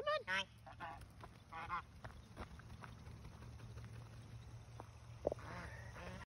Come on. Uh-uh.